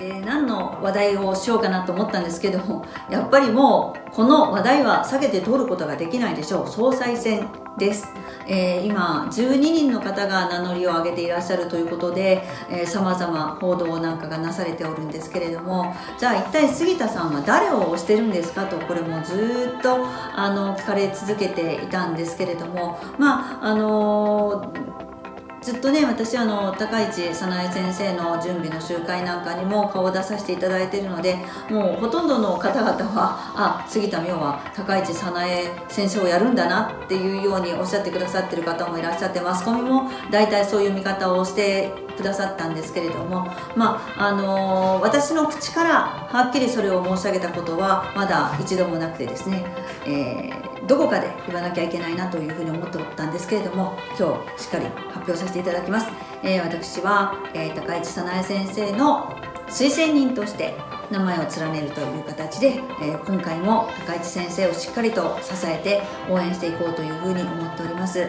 で何の話題をしようかなと思ったんですけども やっぱりもうこの話題は避けて通ることができないでしょう。総裁選です、えー、今12人の方が名乗りを上げていらっしゃるということでさまざま報道なんかがなされておるんですけれどもじゃあ一体杉田さんは誰を推してるんですかとこれもずっとあの聞かれ続けていたんですけれどもまああのーずっとね私あの高市早苗先生の準備の集会なんかにも顔を出させていただいているのでもうほとんどの方々はあ杉田美桜は高市早苗先生をやるんだなっていうようにおっしゃってくださってる方もいらっしゃってマスコミも大体そういう見方をしてくださったんですけれども、まああのー、私の口からはっきりそれを申し上げたことはまだ一度もなくてですね、えー、どこかで言わなきゃいけないなというふうに思っておったんですけれども今日しっかり発表させていただきます、えー、私は、え高市早苗先生の推薦人として名前を連ねるという形で、えー、今回も高市先生をしっかりと支えて応援していこうというふうに思っております。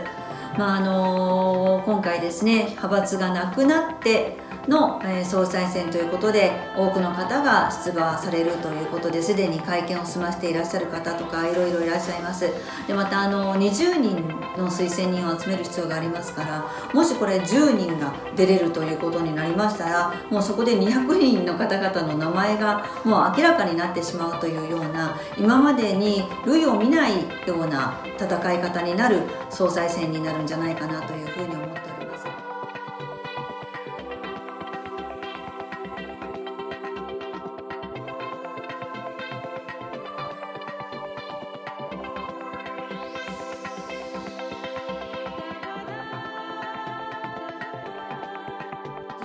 まああの、今回ですね派閥がなくなっての、え総裁選ということで多くの方が出馬されるということですでに会見を済ませていらっしゃる方とかいろいろいらっしゃいます。でまたあの20人の推薦人を集める必要がありますからもしこれ10人が出れるということになりましたらもうそこで200人の方々の名前がもう明らかになってしまうというような今までに類を見ないような戦い方になる総裁選になるんじゃないかなというふうに思っております。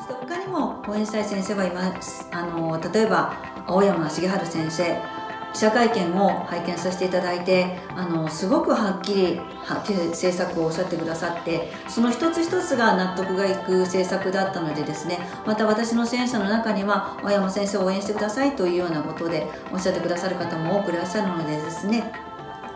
他にも応援したい先生はいますあの例えば青山茂春先生記者会見を拝見させていただいてあのすごくはっきりはっ政策をおっしゃってくださってその一つ一つが納得がいく政策だったのでですねまた私の支援者の中には青山先生を応援してくださいというようなことでおっしゃってくださる方も多くいらっしゃるのでですね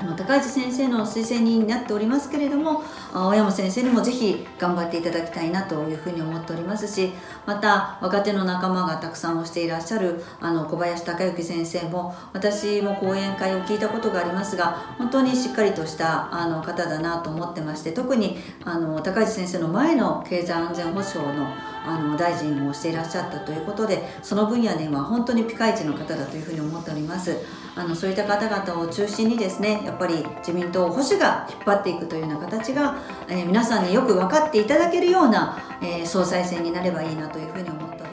あの高市先生の推薦人になっておりますけれども青山先生にもぜひ頑張っていただきたいなというふうに思っておりますしまた若手の仲間がたくさんをしていらっしゃるあの小林孝之先生も私も講演会を聞いたことがありますが本当にしっかりとしたあの方だなと思ってまして特にあの高市先生の前の経済安全保障のあの大臣をしていらっしゃったということでその分野では本当にピカイチの方だというふうに思っております。あのそういった方々を中心にですねやっぱり自民党保守が引っ張っていくというような形が、えー、皆さんによく分かっていただけるような、えー、総裁選になればいいなというふうに思って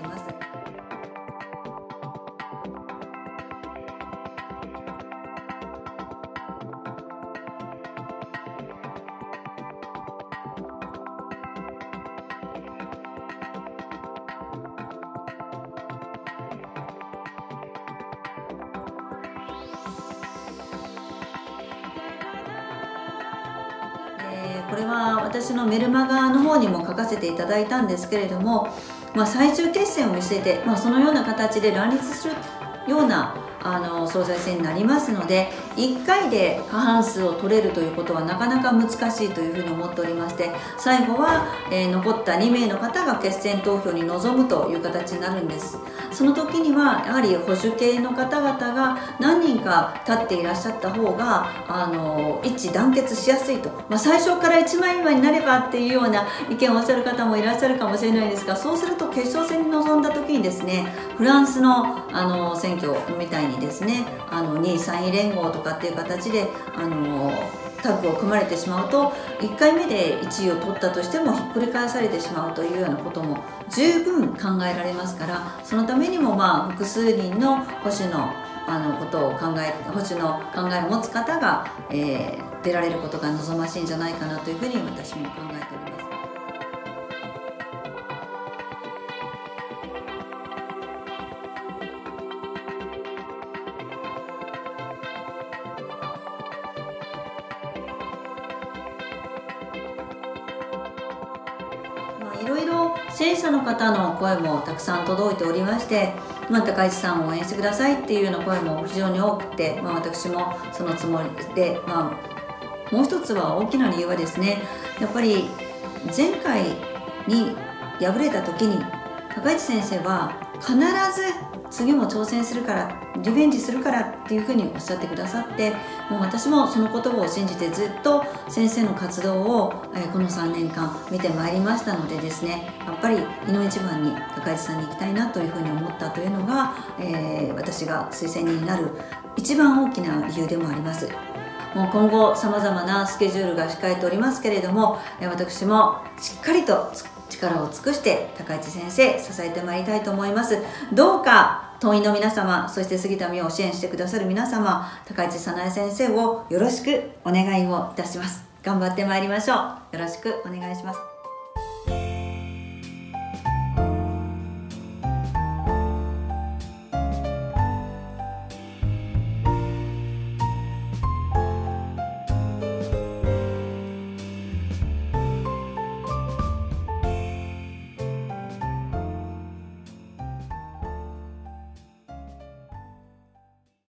これは私のメルマガの方にも書かせていただいたんですけれども、まあ、最終決戦を見据えて、まあ、そのような形で乱立するようなあの総裁選になりますので1回で過半数を取れるということはなかなか難しいというふうに思っておりまして最後は、えー、残った2名の方が決選投票に臨むという形になるんです。その時にはやはり保守系の方々が何人か立っていらっしゃった方があの一致団結しやすいと、まあ、最初から一枚岩になればっていうような意見をおっしゃる方もいらっしゃるかもしれないですがそうすると決勝戦に臨んだ時にですねフランスのあの選挙みたいにですねあの2位3位連合とかっていう形であのタッグを組まれてしまうと1回目で1位を取ったとしてもひっくり返されてしまうというようなことも十分考えられますからそのためにもまあ複数人の保守のあのことを考え保守の考えを持つ方が、えー、出られることが望ましいんじゃないかなというふうに私も考えております。支援者の方の声もたくさん届いておりまして、まあ、高市さんを応援してくださいっていうような声も非常に多くて、まあ、私もそのつもりで、まあ、もう一つは大きな理由はですねやっぱり前回に敗れた時に高市先生は必ず次も挑戦するからリベンジするからっていうふうにおっしゃってくださってもう私もその言葉を信じてずっと先生の活動を、え、この3年間見てまいりましたのでですねやっぱり日の一番に高市さんに行きたいなというふうに思ったというのが、えー、私が推薦人になる一番大きな理由でもあります。もう今後さまざまなスケジュールが控えておりますけれども私もしっかりと力を尽くして高市先生支えてまいりたいと思います。どうか党員の皆様そして杉田美を支援してくださる皆様高市早苗先生をよろしくお願いをいたします。頑張ってまいりましょう。よろしくお願いします。